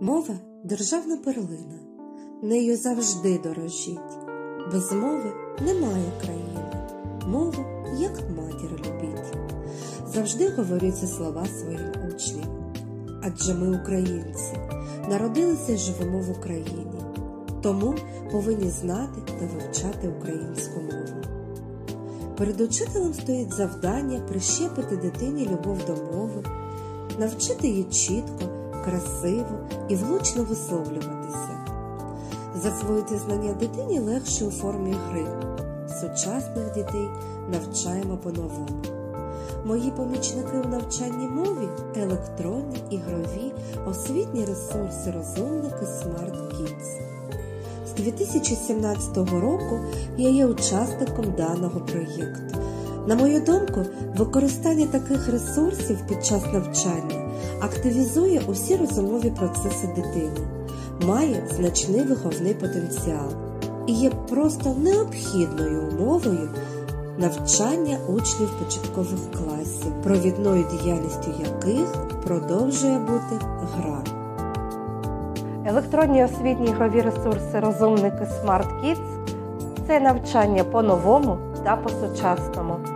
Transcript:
Мова державна перлина, нею завжди дорожіть. Без мови немає країни, мову як матір любіть. Завжди говорю ці слова своїм учням. Адже ми українці, народилися і живемо в Україні, тому повинні знати та вивчати українську мову. Перед учителем стоїть завдання прищепити дитині любов до мови, навчити її чітко, красиво і влучно висловлюватися. Засвоїти знання дитині легше у формі гри. Сучасних дітей навчаємо по-новому. Мої помічники у навчанні мові електронні, ігрові, освітні ресурси, розумники Smart Kids. З 2017 року я є учасником даного проєкту. На мою думку, використання таких ресурсів під час навчання активізує усі розумові процеси дитини, має значний виховний потенціал і є просто необхідною умовою навчання учнів початкових класів, провідною діяльністю яких продовжує бути гра. Електронні освітні ігрові ресурси розумники Smart Kids – це навчання по-новому та по-сучасному.